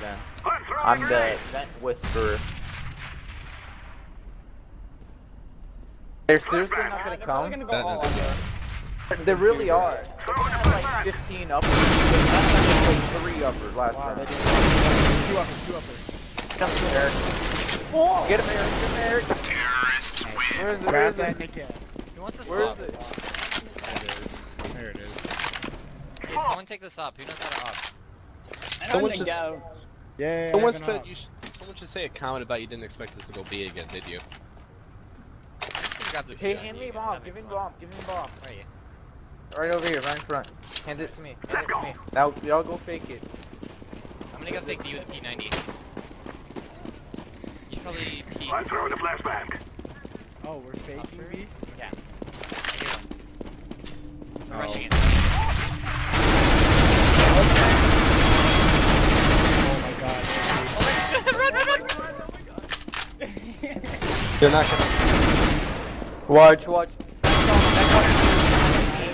vents. I'm the vent whisperer. They're seriously not gonna They're come? gonna go No, no, no, out no. there. They really are. They had like 15 uppers. Last time they played 3 uppers last Wow, they time. did two uppers, two uppers. Get him, Eric. Get him, Eric. Get him, Eric. Where is it? Where Grab is that it? Nick can. Who wants to Where swap? is it? There it is. There it is. Hey, someone take this up. Who knows how to op? I don't Someone think just- go. Yeah. Someone Evan said you should, someone should say a comment about you didn't expect us to go B again, did you? I'm just gonna the Hey, hand me a bomb. Give be me a fun. bomb. Give me a bomb. Where are you? Right over here, right in front. Hand it to me. Hand it to me. Now, y'all go fake it. I'm gonna go fake D with the P90. You should probably P. I'm throwing a flashbang. Oh, we're faking B? Yeah. Oh. Rushing it. Oh my god. run, run, run! They're not gonna. Watch, watch.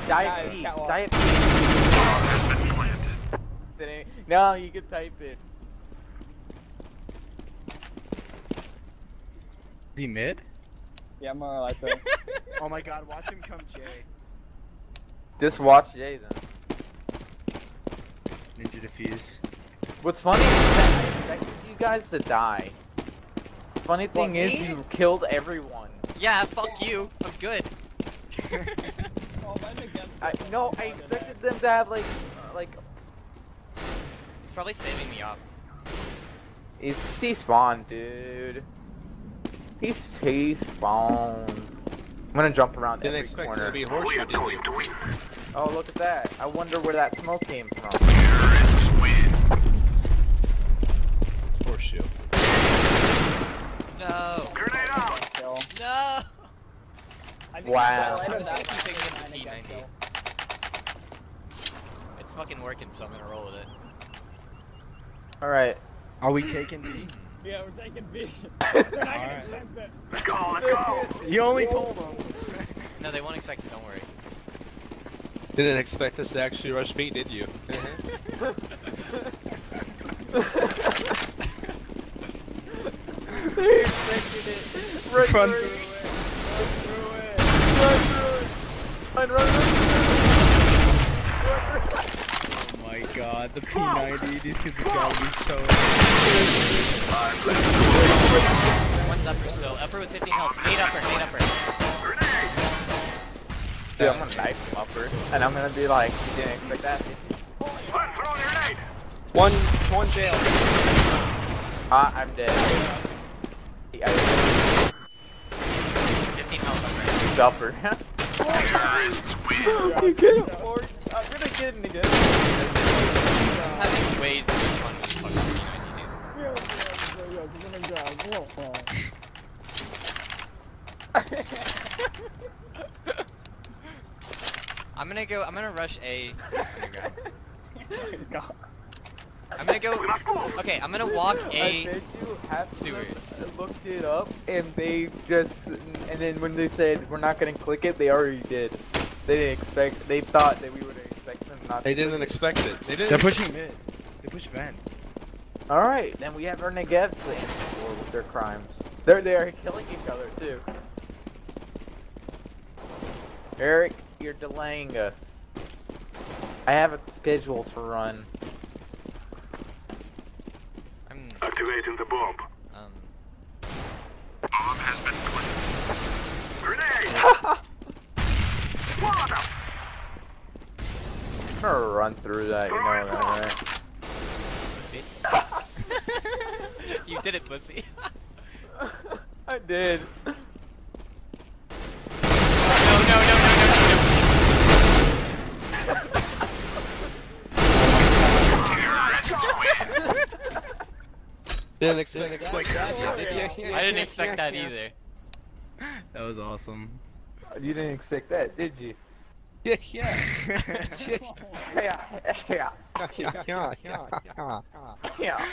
Diet Guys, P. Diet P. That No, you can type it. Is he mid? Yeah, more or less. so. Oh my god, watch him come J. Just watch Jay then. Ninja defuse. What's funny is that I expected you guys to die. Funny thing What, is, me? you killed everyone. Yeah, fuck you. I'm good. Oh, but against I no, I expected them to have like, like, He's probably saving me up. he's despawned, dude. He's despawned. I'm gonna jump around Didn't every expect it corner. to be horseshoe, did you? going to win. Oh, look at that. I wonder where that smoke came from. Terrorists win. Horseshoe. No. Grenade out. Kill. No. I think Wow. I'm gonna keep picking the P90. It's fucking working, so I'm gonna roll with it. All right. Are we taking B? Yeah, we're taking B. They're not gonna Alright. it. Let's go. Let's go. You only told them. No, they won't expect it. Don't worry. Didn't expect us to actually rush B, did you? Mm-hmm. they expected it. Run, Run through through it. it. Run through it. Run, run, run. Run, run. Oh my god, the P90, these kids have gotta be so. One's upper still. Upper with 15 health. Nade upper. Nade upper. Dude, I'm gonna knife him upper, and I'm gonna be like, you didn't expect that, did you? I'm throwing a grenade. One, one jail. Ah, I'm dead. Yeah, 15 health he's upper. Terrorists win. you get him, or I'm gonna get him again. Having way too much fun with fucking P90, dude. Yo, yo, yo, yo, give him a grab. Whoa, I'm gonna go. I'm gonna rush A. Oh God. I'm gonna go. We must move. Okay, I'm gonna walk I A. bet you half of them sewers. looked it up, and they just, and then when they said we're not gonna click it, they already did. They didn't expect, they thought that we would expect them not They to click didn't it. expect it. They didn't. They're pushing mid. They push vent. Alright, then we have our Negevs to answer for with their crimes. They're, they are killing each other, too. Eric, you're delaying us. I have a schedule to run. I'm. Activating the bomb. Um. Bomb has been planted. Grenade. Swallow them. I'm gonna run through that, you know that, right? Pussy. you did it, pussy. I did. no, no, no, no, no, no. Terrorists win. Didn't expect, expect that, did you? I didn't expect that either. That was awesome. You didn't expect that, did you? Yeah, yeah. Yeah, yeah, yeah, yeah, yeah, yeah.